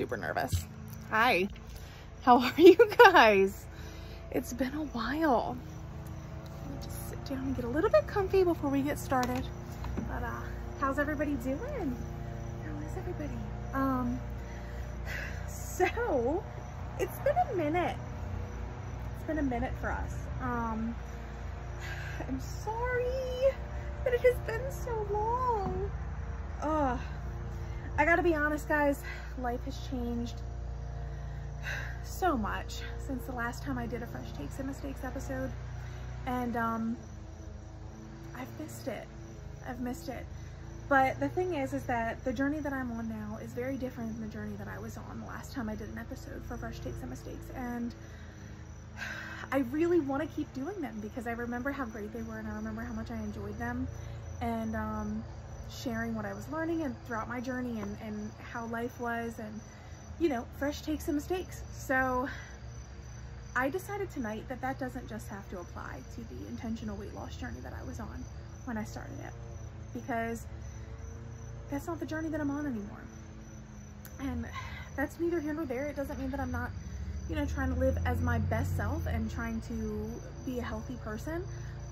super nervous. Hi, how are you guys? It's been a while. Just sit down and get a little bit comfy before we get started. But uh, how's everybody doing? How is everybody? Um, so it's been a minute. It's been a minute for us. Um, I'm sorry that it has been so long. Ugh. I gotta be honest, guys, life has changed so much since the last time I did a Fresh Takes and Mistakes episode. And um, I've missed it. I've missed it. But the thing is, is that the journey that I'm on now is very different than the journey that I was on the last time I did an episode for Fresh Takes and Mistakes. And I really want to keep doing them because I remember how great they were and I remember how much I enjoyed them. And um, sharing what I was learning and throughout my journey and, and how life was and, you know, fresh takes and mistakes. So I decided tonight that that doesn't just have to apply to the intentional weight loss journey that I was on when I started it because that's not the journey that I'm on anymore. And that's neither here nor there. It doesn't mean that I'm not, you know, trying to live as my best self and trying to be a healthy person.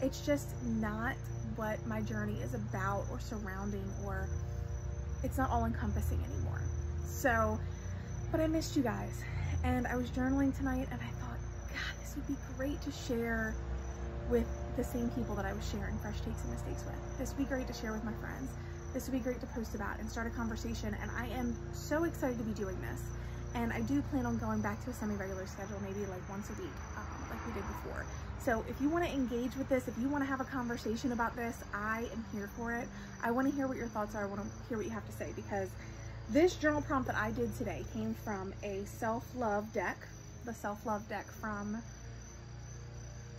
It's just not what my journey is about or surrounding or it's not all encompassing anymore. So, but I missed you guys and I was journaling tonight and I thought, God, this would be great to share with the same people that I was sharing Fresh Takes and Mistakes with. This would be great to share with my friends. This would be great to post about and start a conversation and I am so excited to be doing this. And I do plan on going back to a semi-regular schedule, maybe like once a week, um, like we did before. So if you want to engage with this, if you want to have a conversation about this, I am here for it. I want to hear what your thoughts are. I want to hear what you have to say because this journal prompt that I did today came from a self-love deck, the self-love deck from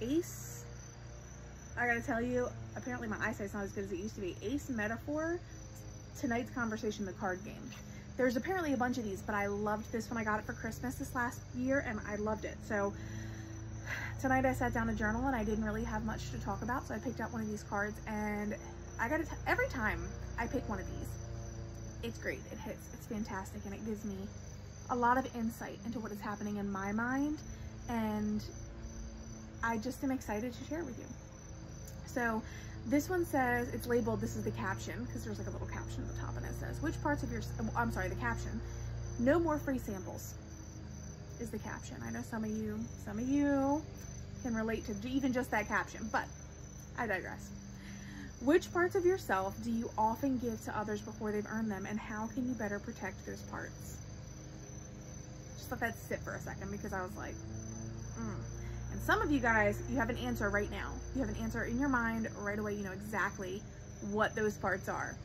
Ace. I gotta tell you, apparently my eyesight's not as good as it used to be. Ace Metaphor, tonight's conversation, the card game. There's apparently a bunch of these, but I loved this when I got it for Christmas this last year and I loved it. So tonight I sat down to journal and I didn't really have much to talk about. So I picked out one of these cards and I got to every time I pick one of these, it's great. It hits, it's fantastic. And it gives me a lot of insight into what is happening in my mind. And I just am excited to share with you. So this one says, it's labeled, this is the caption, because there's like a little caption at the top and it says, which parts of your, I'm sorry, the caption, no more free samples is the caption. I know some of you, some of you can relate to even just that caption, but I digress. Which parts of yourself do you often give to others before they've earned them and how can you better protect those parts? Just let that sit for a second because I was like, mm. Some of you guys, you have an answer right now. You have an answer in your mind right away. You know exactly what those parts are.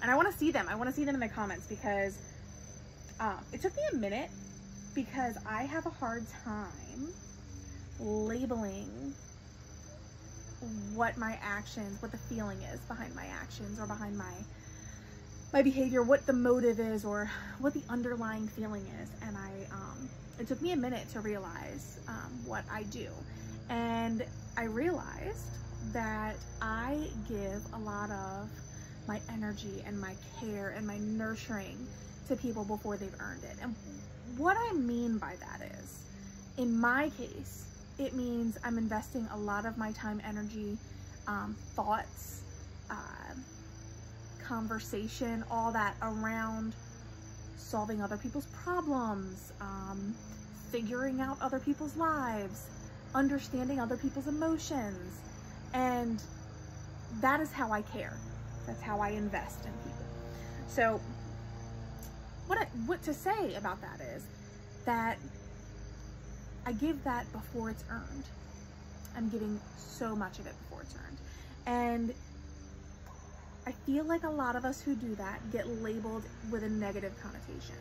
And I want to see them. I want to see them in the comments because um, it took me a minute because I have a hard time labeling what my actions, what the feeling is behind my actions or behind my my behavior, what the motive is or what the underlying feeling is. And I, um, it took me a minute to realize um, what I do. And I realized that I give a lot of my energy and my care and my nurturing to people before they've earned it. And what I mean by that is, in my case, it means I'm investing a lot of my time, energy, um, thoughts, uh, conversation, all that around solving other people's problems, um, figuring out other people's lives, understanding other people's emotions. And that is how I care. That's how I invest in people. So what, I, what to say about that is that I give that before it's earned. I'm giving so much of it before it's earned. And I feel like a lot of us who do that get labeled with a negative connotation.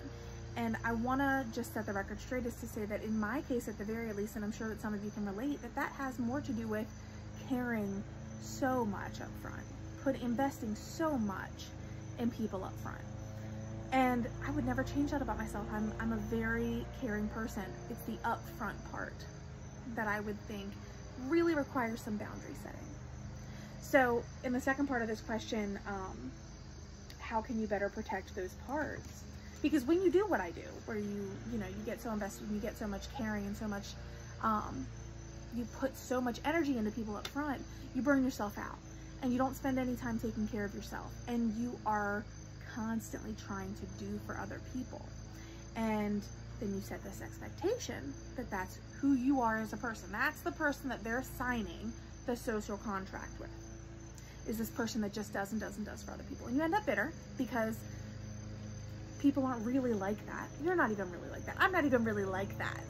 And I want to just set the record straight is to say that in my case, at the very least, and I'm sure that some of you can relate, that that has more to do with caring so much up front, put investing so much in people up front. And I would never change that about myself. I'm, I'm a very caring person. It's the upfront part that I would think really requires some boundary setting. So in the second part of this question, um, how can you better protect those parts? Because when you do what I do, where you, you know, you get so invested and you get so much caring and so much, um, you put so much energy into people up front, you burn yourself out and you don't spend any time taking care of yourself and you are constantly trying to do for other people. And then you set this expectation that that's who you are as a person. That's the person that they're signing the social contract with. Is this person that just does and does and does for other people. And you end up bitter because people aren't really like that. You're not even really like that. I'm not even really like that.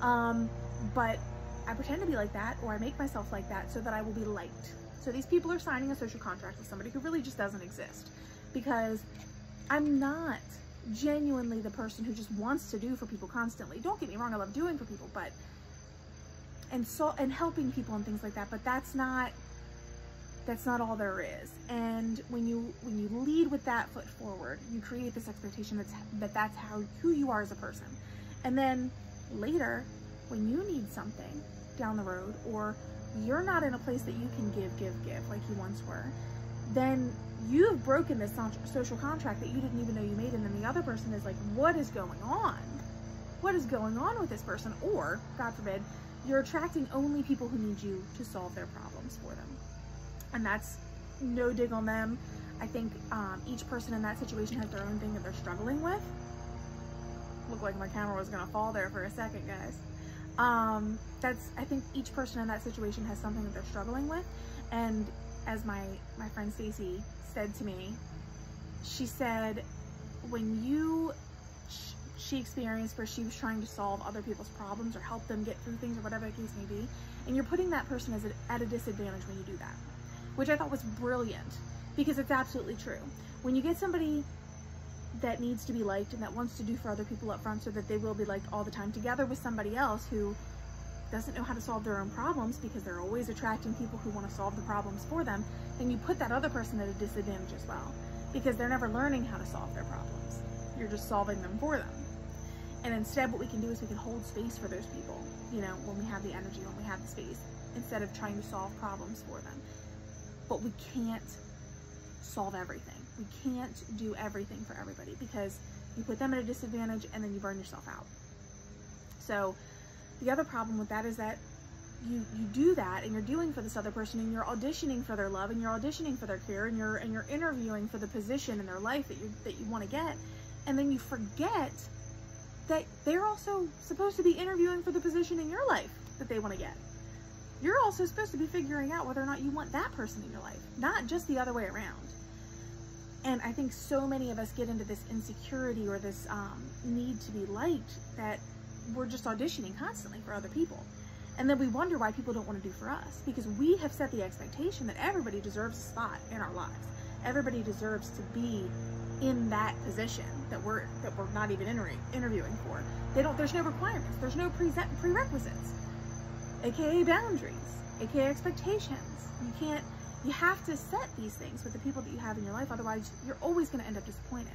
Um, but I pretend to be like that or I make myself like that so that I will be liked. So these people are signing a social contract with somebody who really just doesn't exist because I'm not genuinely the person who just wants to do for people constantly. Don't get me wrong, I love doing for people, but and so and helping people and things like that, but that's not that's not all there is. And when you when you lead with that foot forward, you create this expectation that's that that's how who you are as a person. And then later, when you need something down the road or you're not in a place that you can give, give, give like you once were, then you've broken this social contract that you didn't even know you made. And then the other person is like, what is going on? What is going on with this person? Or, God forbid, you're attracting only people who need you to solve their problems for them. And that's no dig on them. I think um, each person in that situation has their own thing that they're struggling with. Looked like my camera was gonna fall there for a second, guys. Um, that's, I think each person in that situation has something that they're struggling with. And as my, my friend Stacy said to me, she said, when you, she experienced where she was trying to solve other people's problems or help them get through things or whatever the case may be, and you're putting that person as a, at a disadvantage when you do that, which I thought was brilliant because it's absolutely true. When you get somebody that needs to be liked and that wants to do for other people up front so that they will be liked all the time together with somebody else who doesn't know how to solve their own problems because they're always attracting people who want to solve the problems for them, then you put that other person at a disadvantage as well because they're never learning how to solve their problems. You're just solving them for them. And instead what we can do is we can hold space for those people, you know, when we have the energy, when we have the space, instead of trying to solve problems for them. But we can't solve everything. We can't do everything for everybody because you put them at a disadvantage and then you burn yourself out. So the other problem with that is that you you do that and you're doing for this other person and you're auditioning for their love and you're auditioning for their care and you're and you're interviewing for the position in their life that you that you want to get and then you forget that they're also supposed to be interviewing for the position in your life that they want to get. You're also supposed to be figuring out whether or not you want that person in your life, not just the other way around. And I think so many of us get into this insecurity or this um, need to be liked that we're just auditioning constantly for other people. And then we wonder why people don't want to do for us because we have set the expectation that everybody deserves a spot in our lives. Everybody deserves to be in that position that we're that we're not even inter interviewing for. They don't. There's no requirements. There's no pre prerequisites, aka boundaries, aka expectations. You can't you have to set these things with the people that you have in your life, otherwise you're always going to end up disappointed.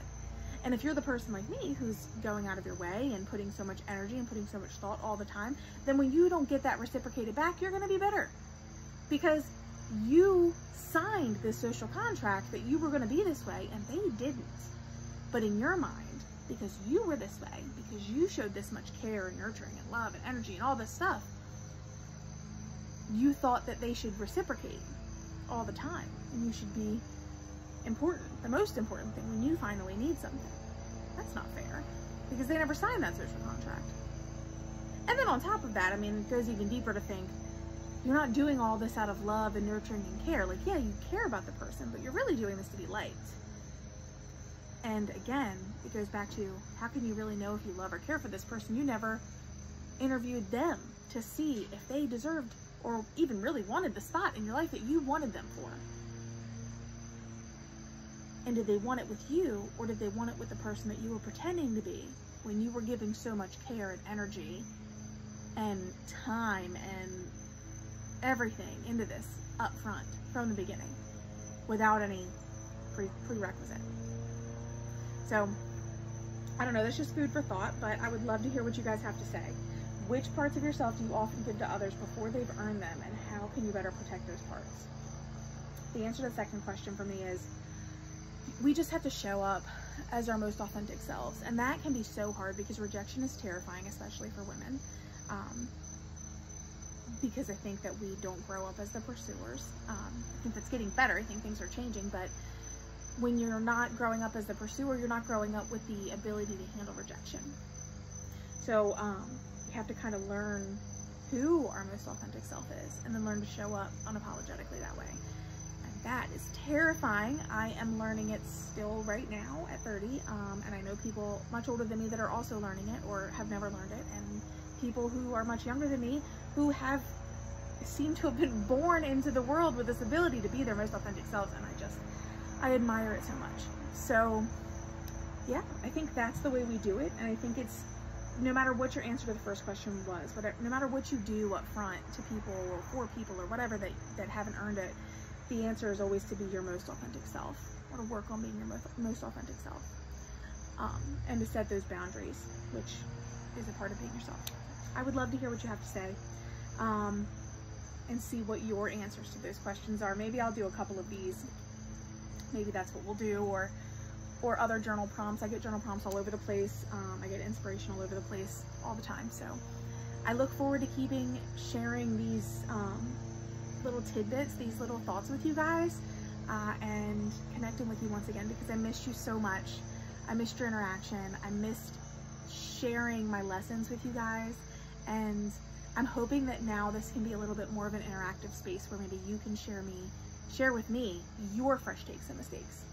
And if you're the person like me who's going out of your way and putting so much energy and putting so much thought all the time, then when you don't get that reciprocated back, you're going to be bitter. Because you signed this social contract that you were going to be this way and they didn't. But in your mind, because you were this way, because you showed this much care and nurturing and love and energy and all this stuff, you thought that they should reciprocate all the time. And you should be important, the most important thing when you finally need something. That's not fair because they never signed that social contract. And then on top of that, I mean, it goes even deeper to think you're not doing all this out of love and nurturing and care. Like, yeah, you care about the person, but you're really doing this to be liked. And again, it goes back to how can you really know if you love or care for this person? You never interviewed them to see if they deserved or even really wanted the spot in your life that you wanted them for. And did they want it with you or did they want it with the person that you were pretending to be when you were giving so much care and energy and time and everything into this up front from the beginning without any pre prerequisite. So, I don't know, that's just food for thought, but I would love to hear what you guys have to say. Which parts of yourself do you often give to others before they've earned them, and how can you better protect those parts? The answer to the second question for me is we just have to show up as our most authentic selves. And that can be so hard because rejection is terrifying, especially for women. Um, because I think that we don't grow up as the pursuers. Um, I think that's getting better. I think things are changing, but when you're not growing up as the pursuer, you're not growing up with the ability to handle rejection. So um, you have to kind of learn who our most authentic self is and then learn to show up unapologetically that way. And that is terrifying. I am learning it still right now at 30. Um, and I know people much older than me that are also learning it or have never learned it. And people who are much younger than me who have seem to have been born into the world with this ability to be their most authentic selves. And I just, I admire it so much. So yeah, I think that's the way we do it. And I think it's no matter what your answer to the first question was, whatever, no matter what you do up front to people or for people or whatever that, that haven't earned it, the answer is always to be your most authentic self or to work on being your most, most authentic self. Um, and to set those boundaries, which is a part of being yourself. I would love to hear what you have to say um, and see what your answers to those questions are. Maybe I'll do a couple of these. Maybe that's what we'll do or or other journal prompts. I get journal prompts all over the place. Um, I get inspiration all over the place all the time. So I look forward to keeping sharing these um, little tidbits, these little thoughts with you guys uh, and connecting with you once again because I missed you so much. I missed your interaction. I missed sharing my lessons with you guys. And I'm hoping that now this can be a little bit more of an interactive space where maybe you can share me, share with me your fresh takes and mistakes